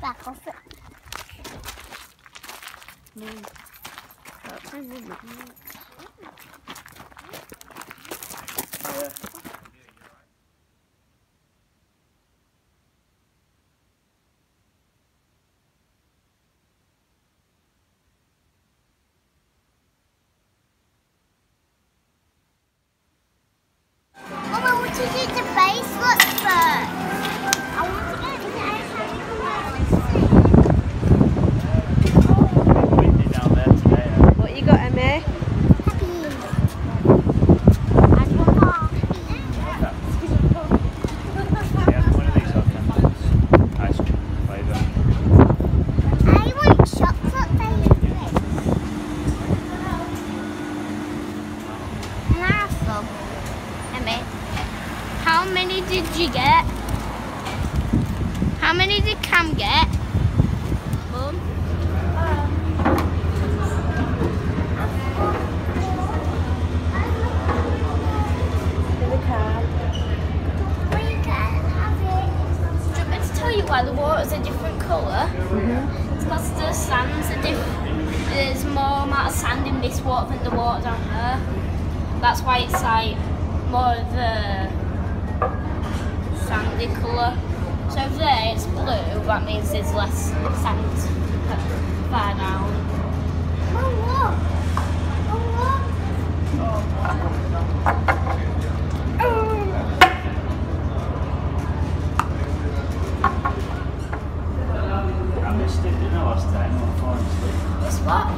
Back off it. It? Yeah. Mama, you do the bracelet first? How many did you get? How many did Cam get? Mum? In the car. We can have it. Do you want me to tell you why the water's a different colour? It's because the sand's a diff- There's more amount of sand in this water than the water down there. That's why it's like more of a sandy colour. So there it's blue, that means there's less sand far down. Oh look! Oh look! I missed it dinner last time, I'm what?